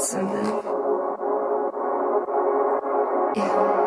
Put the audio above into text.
something. Yeah.